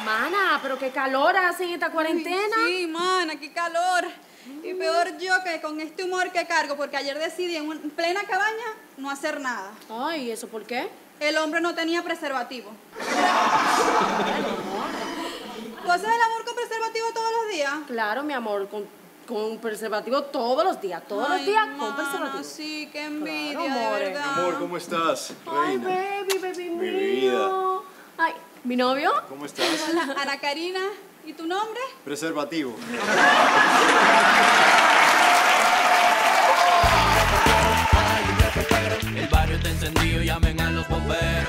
Mija, pero qué calor hace en esta cuarentena. Sí, mana, qué calor. Y peor yo que con este humor que cargo, porque ayer decidí en un- plena cabaña no hacer nada. Ay, ¿eso por qué? El hombre no tenía preservativo. ¿Tú haces el amor con preservativo todos los días? Claro, mi amor, con, con preservativo todos los días, todos los Ay, días con mana, preservativo. Sí, qué envidia, Claro, de more. verdad. Amor, ¿cómo estás? Ay, Reina. baby, baby. Ay, ¿mi novio? ¿Cómo estás? Hola, Ana Karina. ¿Y tu nombre? Preservativo. El barrio está encendido, llamen a los bomberos.